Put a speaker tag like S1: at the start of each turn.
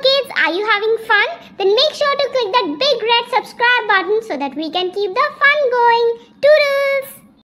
S1: Kids, are you having fun? Then make sure to click that big red subscribe button so that we can keep the fun going. Toodles!